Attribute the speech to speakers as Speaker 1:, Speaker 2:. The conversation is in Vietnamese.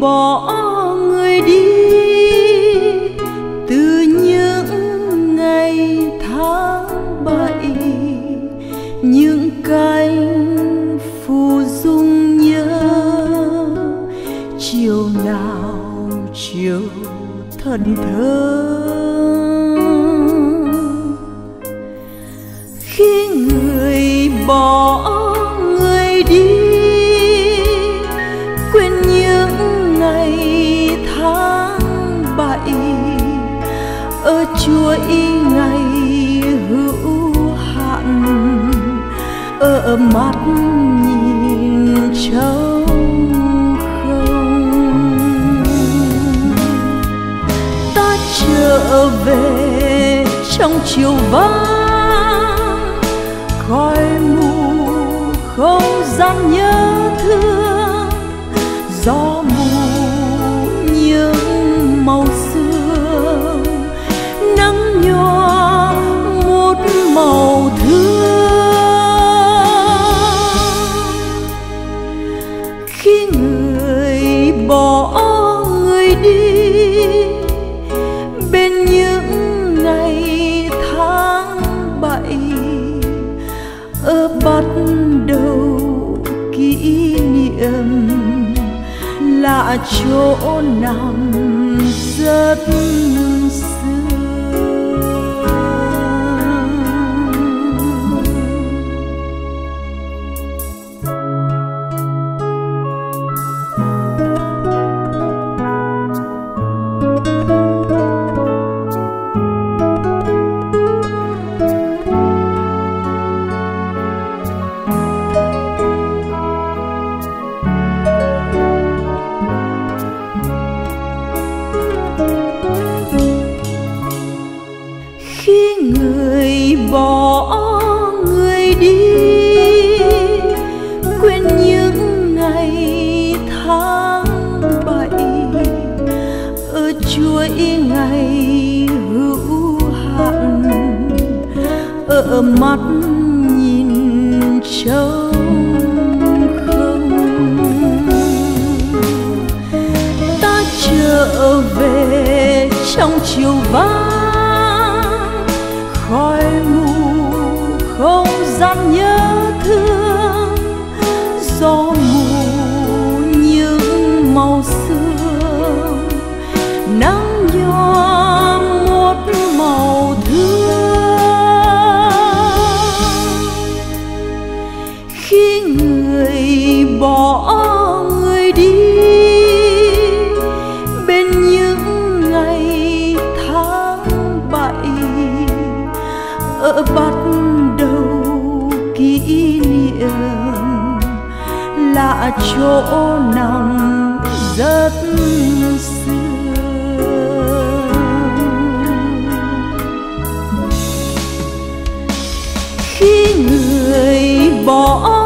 Speaker 1: bỏ người đi. Từ những ngày tháng bảy, những cánh phù dung nhớ, chiều nào chiều thần thơ khi người bỏ ở chuỗi ngày hữu hạn. Ở mắt nhìn trông không. Ta trở về trong chiều vắng, khói mù không gian nhớ bên những ngày tháng bảy ở bắt đầu kỷ niệm là chỗ nằm rất xa bỏ người đi. Quên những ngày tháng bảy, ở chuỗi ngày hữu hạn. Ở mắt nhìn trông không. Ta trở về trong chiều vắng. Gian nhớ thương gió mù những màu sương. Nắng nhòa một màu thương. Khi người bỏ người đi, bên những ngày tháng bảy, ở bát kỷ niệm là chỗ nằm rất xưa. Khi người bỏ